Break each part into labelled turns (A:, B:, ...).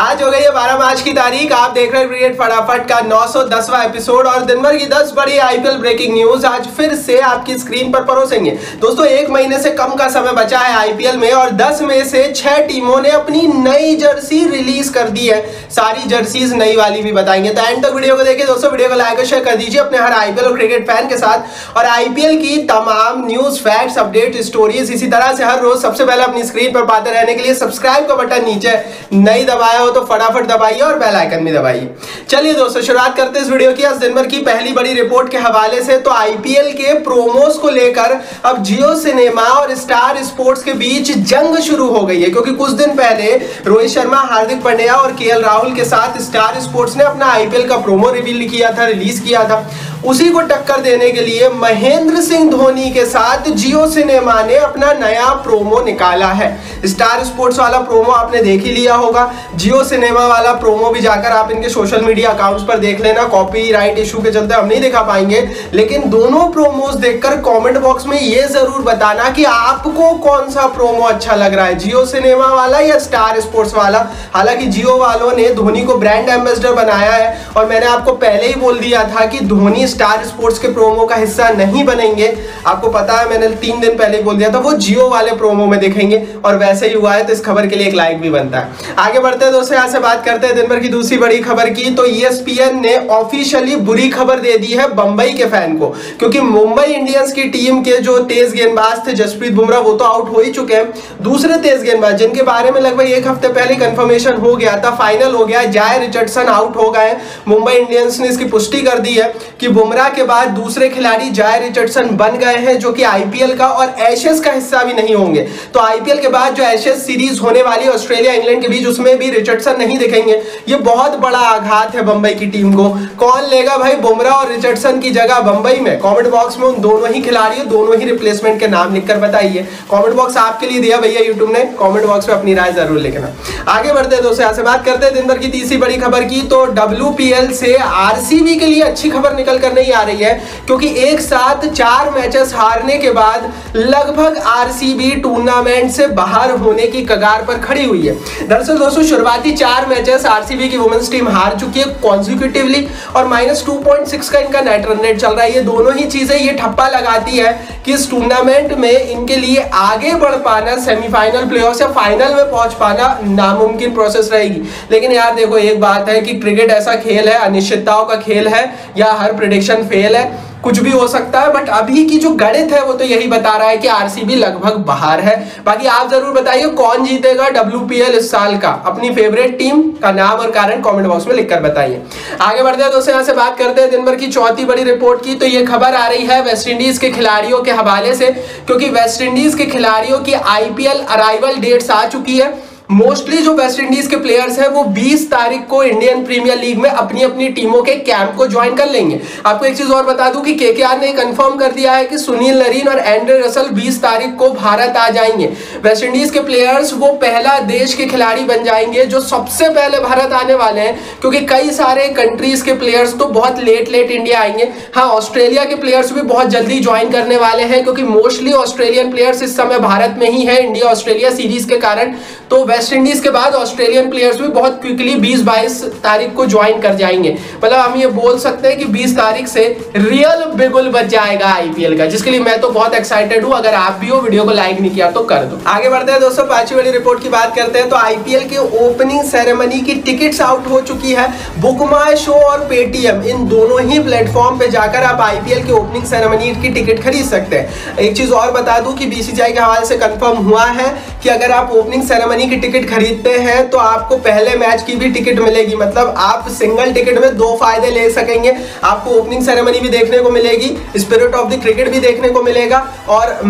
A: I आज हो गई है बारह मार्च की तारीख। आप देख रहे हैं क्रिकेट फटाफट का 910वां एपिसोड और दिन भर की 10 बड़ी आईपीएल ब्रेकिंग न्यूज़ आज फिर से आपकी स्क्रीन पर परोसेंगे। दोस्तों, एक महीने से कम का समय बचा है आईपीएल में और 10 में से छह टीमों ने अपनी नई जर्सी रिलीज़ कर दी है। सारी जर्सीज नई वाली भी बताएँगे। तो एंड तक वीडियो को देखिए। दोस्तों वीडियो को लाइक और शेयर कर दीजिए अपने हर आईपीएल और क्रिकेट फ़ैन के साथ। और आईपीएल की तमाम न्यूज़ फैक्ट्स अपडेट स्टोरीज इसी तरह से हर रोज सबसे पहले अपनी स्क्रीन पर पाते रहने के लिए सब्सक्राइब का बटन नीचे नहीं दबाया हो तो फटाफट दबाइए और बेल आइकन भी दबाइए। चलिए दोस्तों, शुरुआत करते हैं इस वीडियो की। आज दिन भर की पहली बड़ी रिपोर्ट के हवाले से तो आईपीएल के प्रोमोस को लेकर अब जियो सिनेमा और स्टार स्पोर्ट्स के बीच जंग शुरू हो गई है, क्योंकि कुछ दिन पहले रोहित शर्मा, हार्दिक पांड्या और के राहुल के साथ स्टार स्पोर्ट्स ने अपना आईपीएल का प्रोमो रिवील किया था रिलीज़ किया था। उसी को टक्कर देने के लिए महेंद्र सिंह धोनी के साथ जियो सिनेमा ने अपना नया प्रोमो निकाला है। स्टार स्पोर्ट्स वाला प्रोमो आपने देख ही लिया होगा। जियो सिनेमा वाला प्रोमो भी जाकर आप इनके सोशल मीडिया अकाउंट्स पर देख लेना। कॉपीराइट इशू के चलते हम नहीं दिखा पाएँगे। लेकिन दोनों प्रोमोस देखकर कमेंट बॉक्स में ये ज़रूर बताना कि आपको कौन सा प्रोमो अच्छा लग रहा है, जियो सिनेमा वाला या स्टार स्पोर्ट्स वाला? हालाँकि जियो वालों ने धोनी को ब्रांड एम्बेसडर बनाया है और मैंने आपको पहले ही बोल दिया था कि धोनी स्टार स्पोर्ट्स के प्रोमो का हिस्सा नहीं बनेंगे। आपको पता है, मैंने तीन दिन पहले बोल दिया था, वो जियो वाले प्रोमो में दिखेंगे, और वैसे ही हुआ है तो इस खबर के लिए एक लाइक भी बनता है। आगे बढ़ते हैं दोस्तों, यहाँ से बात करते हैं दिन भर की दूसरी बड़ी खबर की तो ईएसपीएन e ने ऑफिशियली बुरी खबर दे दी है बंबई के फ़ैन को, क्योंकि मुंबई इंडियंस की टीम के जो तेज गेंदबाज थे, जसप्रीत बुमराह, वो तो आउट हो ही चुके हैं। दूसरे तेज गेंदबाज, जिनके बारे में लगभग एक हफ़्ते पहले कंफर्मेशन हो गया था फाइनल हो गया जाय रिचर्डसन आउट हो गए मुंबई इंडियंस ने इसकी पुष्टि कर दी है कि बुमराह के बाद दूसरे खिलाड़ी जाय रिचर्डसन बन गए हैं, जो कि आईपीएल का और एशेस का हिस्सा भी नहीं होंगे। तो आईपीएल के बाद जो एशेस सीरीज़ होने वाली ऑस्ट्रेलिया, इंग्लैंड के बीच, उसमें भी रिचर्डसन नहीं दिखेंगे। ये बहुत बड़ा आघात है बंबई की टीम को। कौन लेगा भाई बुमराह और रिचर्डसन की जगह बंबई में? कमेंट बॉक्स में उन दोनों ही खिलाड़ियों दोनों ही रिप्लेसमेंट के नाम लिखकर बताइए। कमेंट बॉक्स आपके लिए दिया भैया यूट्यूब ने। कमेंट बॉक्स में अपनी राय ज़रूर लिखना। आगे बढ़ते हैं दोस्तों से बात करते हैं दिन भर की तीसरी बड़ी खबर की। तो डब्ल्यू से आरसीबी के लिए अच्छी खबर निकल नहीं आ रही है, क्योंकि एक साथ चार मैचेस हारने के बाद लगभग आरसीबी टूर्नामेंट से बाहर होने की कगार पर खड़ी हुई है। दरअसल दोस्तों, शुरुआती चार मैचेस आरसीबी की वुमेन्स टीम हार चुकी है कॉन्जिक्यूटिवली और माइनस टू पॉइंट सिक्स का इनका नेट रन रेट चल रहा है। ये दोनों ही चीज़ें, ये ठप्पा लगाती है कि इस टूर्नामेंट में इनके लिए आगे बढ़ पाना सेमीफाइनल प्लेऑफ या फाइनल में पहुँच पाना नामुमकिन प्रोसेस रहेगी। लेकिन यार देखो, एक बात है कि क्रिकेट ऐसा खेल है, अनिश्चितताओं का खेल है, या हर प्रिडिक्शन फेल है, कुछ भी हो सकता है बट अभी की जो गणित है वो तो यही बता रहा है कि आरसीबी लगभग बाहर है। बाकी आप ज़रूर बताइए कौन जीतेगा डब्ल्यू इस साल का। अपनी फेवरेट टीम का नाम और कारण कमेंट बॉक्स में लिखकर बताइए। आगे बढ़ते हैं, दोस्तों यहाँ से बात करते हैं, दिन भर की चौथी बड़ी रिपोर्ट की तो ये खबर आ रही है वेस्ट इंडीज के खिलाड़ियों के हवाले से, क्योंकि वेस्ट इंडीज के खिलाड़ियों की आईपीएल अराइवल डेट्स आ चुकी है। मोस्टली जो वेस्ट इंडीज के प्लेयर्स हैं, वो 20 तारीख को इंडियन प्रीमियर लीग में अपनी अपनी टीमों के कैंप को ज्वाइन कर लेंगे। आपको एक चीज़ और बता दूँ कि केकेआर ने कंफर्म कर दिया है कि सुनील नरीन और एंड्रे रसल 20 तारीख को भारत आ जाएँगे। वेस्ट इंडीज के प्लेयर्स, वो पहला देश के खिलाड़ी बन जाएँगे जो सबसे पहले भारत आने वाले हैं, क्योंकि कई सारे कंट्रीज़ के प्लेयर्स तो बहुत लेट लेट इंडिया आएँगे। हाँ ऑस्ट्रेलिया के प्लेयर्स भी बहुत जल्दी ज्वाइन करने वाले हैं, क्योंकि मोस्टली ऑस्ट्रेलियन प्लेयर्स इस समय भारत में ही है इंडिया ऑस्ट्रेलिया सीरीज़ के कारण। तो वेस्ट इंडीज के बाद ऑस्ट्रेलियन प्लेयर्स भी बहुत क्विकली 20-22 तारीख को ज्वाइन कर जाएँगे। मतलब हम ये बोल सकते हैं कि 20 तारीख से रियल बिगुल बच जाएगा आईपीएल का, जिसके लिए मैं तो बहुत एक्साइटेड हूँ। अगर आप भी हो वीडियो को लाइक नहीं किया तो कर दो। आगे बढ़ते हैं दोस्तों, पांचवी वाली रिपोर्ट की बात करते हैं। तो आईपीएल के ओपनिंग सेरेमनी की टिकट आउट हो चुकी है। बुक माई शो और पेटीएम इन दोनों ही प्लेटफॉर्म पे जाकर आप आईपीएल के ओपनिंग सेरेमनी की टिकट खरीद सकते हैं। एक चीज़ और बता दूँ कि बीसीसीआई के हवाले से कंफर्म हुआ है कि अगर आप ओपनिंग सेरेमनी की टिकट खरीदते हैं तो आपको पहले मैच की भी टिकट मिलेगी। मतलब आप सिंगल टिकट में दो फ़ायदे ले सकेंगे। आपको ओपनिंग सेरेमनी भी देखने को मिलेगी स्पिरिट ऑफ़ द क्रिकेट भी देखने को मिलेगा, और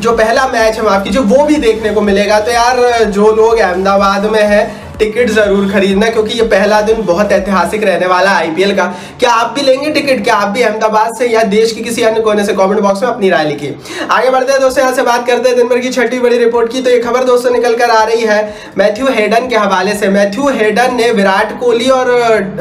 A: जो पहला मैच है आपकी, जो वो भी देखने को मिलेगा। तो यार, जो लोग अहमदाबाद में है टिकट ज़रूर खरीदना, क्योंकि ये पहला दिन बहुत ऐतिहासिक रहने वाला है आईपीएल का। क्या आप भी लेंगे टिकट? क्या आप भी अहमदाबाद से या देश के किसी अन्य कोने से कमेंट बॉक्स में अपनी राय लिखिए। आगे बढ़ते हैं दोस्तों, यहाँ से बात करते हैं दिन भर की छठी बड़ी रिपोर्ट की। तो ये खबर दोस्तों निकल कर आ रही है मैथ्यू हेडन के हवाले से। मैथ्यू हेडन ने विराट कोहली और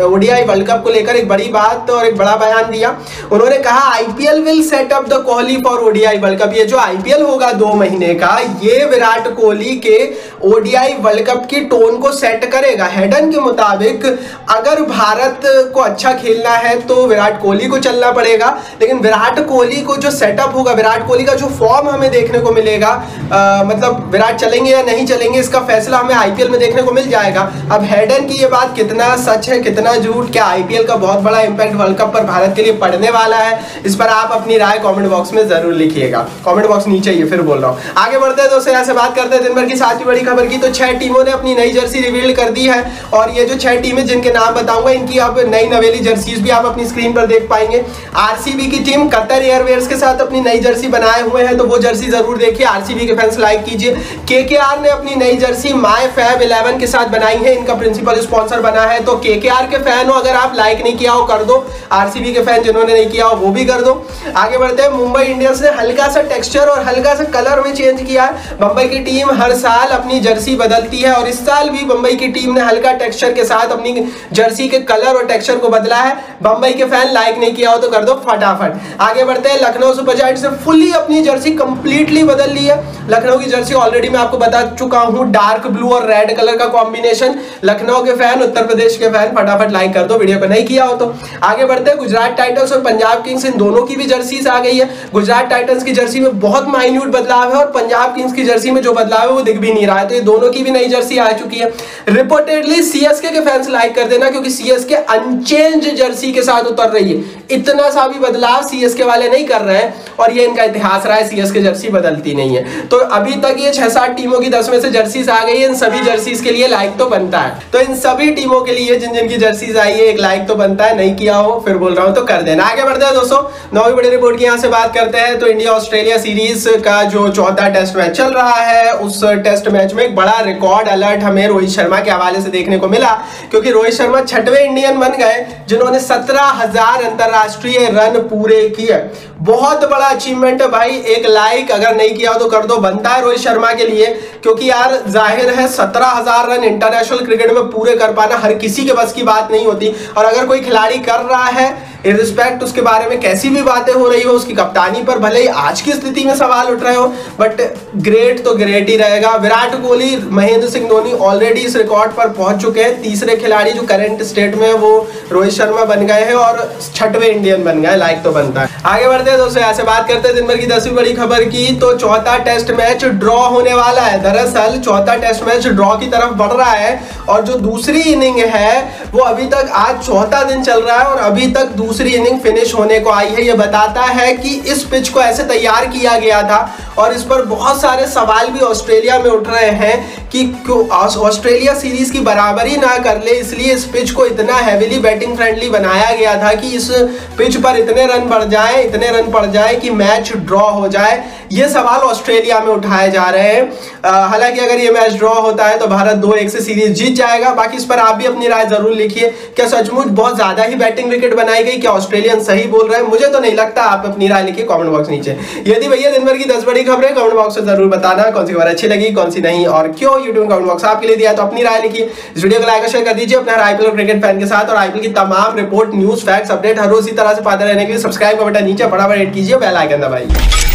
A: ओडीआई वर्ल्ड कप को लेकर एक बड़ी बात और एक बड़ा बयान दिया। उन्होंने कहा IPL will set up the Kohli for ODI World Cup. ये जो आईपीएल होगा दो महीने का, ये विराट कोहली के ओडीआई वर्ल्ड कप की टोन को सेट करेगा। हेडन के मुताबिक अगर भारत को अच्छा खेलना है तो विराट कोहली को चलना पड़ेगा। लेकिन विराट कोहली को जो सेटअप होगा विराट कोहली का जो फॉर्म हमें देखने को मिलेगा आ, मतलब विराट चलेंगे या नहीं चलेंगे इसका फैसला हमें आईपीएल में देखने को मिल जाएगा। अब हेडन की ये बात कितना सच है कितना झूठ क्या आईपीएल का बहुत बड़ा इंपैक्ट वर्ल्ड कप पर भारत के लिए पड़ने वाला है इस पर आप अपनी राय कॉमेंट बॉक्स में ज़रूर लिखिएगा। कॉमेंट बॉक्स नीचे ही फिर बोल रहा हूँ। आगे बढ़ते हैं दोस्तों यहाँ से बात करते हैं दिन भर की सातवीं बड़ी खबर की। तो छह टीमों ने अपनी नई जर्सी रिवील कर दी है। और ये जो छह टीमें जिनके नाम बताऊँगा, इनकी अब नई नवेली जर्सीज भी आप अपनी स्क्रीन पर देख पाएँगे। आरसीबी की टीम कतर एयरवेयर्स के साथ अपनी नई जर्सी बनाए हुए हैं तो वो जर्सी ज़रूर देखिए। आरसीबी के फैंस लाइक कीजिए। केकेआर ने अपनी नई जर्सी माय फैब 11 के साथ बनाई है। इनका प्रिंसिपल स्पॉन्सर बना है। तो केकेआर के फ़ैन हो, अगर आप लाइक नहीं किया हो, कर दो। आरसीबी के फ़ैन जिन्होंने नहीं किया हो, वो भी कर दो। आगे बढ़ते हैं। मुंबई इंडियंस ने हल्का सा टेक्सचर और हल्का सा कलर में चेंज किया है। मुंबई की टीम हर साल अपनी जर्सी बदलती है और इस साल भी मुंबई की टीम ने हल्का टेक्सचर के साथ अपनी जर्सी के कलर और टेक्सचर को बदला है। मुंबई के फ़ैन लाइक नहीं किया हो तो कर दो फटाफट। आगे बढ़ते हैं, लखनऊ सुपर जायंट्स ने फुल्ली अपनी जर्सी कंप्लीटली बदल ली है। लखनऊ की जर्सी ऑलरेडी मैं आपको बता चुका हूँ डार्क ब्लू और रेड कलर का कॉम्बिनेशन लखनऊ के फ़ैन, उत्तर प्रदेश के फ़ैन फटाफट लाइक कर दो वीडियो को नहीं किया हो तो। आगे बढ़ते हैं, गुजरात टाइटल्स और पंजाब किंग्स, इन दोनों की भी जर्सीज आ गई है। गुजरात टाइटल्स की जर्सी में बहुत माइन्यूट बदलाव है और पंजाब किंग्स की जर्सी में जो बदलाव है वो दिख भी नहीं रहा है। तो ये दोनों की भी नई जर्सी आ चुकी है। रिपोर्टेडली सीएसके के फैंस लाइक कर देना क्योंकि सीएसके अनचेंज जर्सी के साथ उतर रही है। इतना सा भी बदलाव सीएसके वाले नहीं कर रहे हैं और ये इनका इतिहास रहा है सीएसके जर्सी बदलती नहीं है। तो अभी तक ये छह सात टीमों की दस में से जर्सीज आ गई है। इन सभी जर्सीज के लिए लाइक तो बनता है। तो इन सभी टीमों के लिए जिन जिन की जर्सीज आई है, एक लाइक तो बनता है। नहीं किया हो, फिर बोल रहा हूँ तो कर देना। आगे बढ़ते हैं दोस्तों। नौवीं बड़ी रिपोर्ट की यहाँ से बात करते हैं। तो इंडिया ऑस्ट्रेलिया सीरीज़ का जो चौथा टेस्ट मैच चल रहा है, उस टेस्ट मैच में एक बड़ा रिकॉर्ड अलर्ट हमें रोहित शर्मा के हवाले से देखने को मिला, क्योंकि रोहित शर्मा छठवे इंडियन बन गए, जिन्होंने सत्रह हज़ार अंतरराष्ट्रीय रन पूरे किए। बहुत बड़ा अचीवमेंट है भाई, एक लाइक अगर नहीं किया तो कर दो, बनता है रोहित शर्मा के लिए, क्योंकि यार ज़ाहिर है सत्रह हज़ार रन इंटरनेशनल क्रिकेट में पूरे कर पाना हर किसी के बस की बात नहीं होती। और अगर कोई खिलाड़ी कर रहा है इरिस्पेक्ट उसके बारे में कैसी भी बातें हो रही हो, उसकी कप्तानी पर भले ही आज की स्थिति में सवाल उठ रहे हो बट ग्रेट तो ग्रेट ही रहेगा। विराट कोहली, महेंद्र सिंह धोनी ऑलरेडी इस रिकॉर्ड पर पहुँच चुके हैं। तीसरे खिलाड़ी जो करंट स्टेट में है, वो रोहित शर्मा बन गए हैं और छठवे इंडियन बन गए लाइक तो बनता है। आगे बढ़ते हैं दोस्तों ऐसे बात करते हैं दिन भर की दसवीं बड़ी खबर की। तो चौथा टेस्ट मैच ड्रॉ होने वाला है। दरअसल, चौथा टेस्ट मैच ड्रॉ की तरफ़ बढ़ रहा है और जो दूसरी इनिंग है, वो अभी तक आज चौथा दिन चल रहा है और अभी तक दूसरी इनिंग फिनिश होने को आई है। ये बताता है कि इस पिच को ऐसे तैयार किया गया था और इस पर बहुत सारे सवाल भी ऑस्ट्रेलिया में उठ रहे हैं कि ऑस्ट्रेलिया सीरीज़ की बराबरी ना कर ले, इसलिए इस पिच को इतना हैविली बैटिंग फ्रेंडली बनाया गया था कि इस पिच पर इतने रन बढ़ जाए, इतने रन पड़ जाए कि मैच ड्रॉ हो जाए। ये सवाल ऑस्ट्रेलिया में उठाए जा रहे हैं। हालाँकि अगर ये मैच ड्रॉ होता है तो भारत दो एक से सीरीज़ जीत जाएगा। बाकी इस पर आप भी अपनी राय ज़रूर लिखिए। क्या सचमुच बहुत ज़्यादा ही बैटिंग विकेट बनाई गई? क्या ऑस्ट्रेलियन सही बोल रहे हैं? मुझे तो नहीं लगता। आप अपनी राय लिखिए कॉमेंट बॉक्स नीचे। यदि भैया दिन भर की दस बड़ी खबरें कमेंट बॉक्स में ज़रूर बताना। कौन सी खबर अच्छी लगी, कौन सी नहीं, और क्यों यूट्यूब कमेंट बॉक्स आपके लिए दिया तो अपनी राय लिखिए। इस वीडियो को लाइक शेयर कर दीजिए अपने आईपीएल क्रिकेट फ़ैन के साथ और आईपीएल की तमाम रिपोर्ट न्यूज़ फैक्ट्स अपडेट हर रोज इसी तरह से पाते रहने के लिए सब्सक्राइब का बटन नीचे फटाफट एड कीजिए बेल आइकन दबाइए।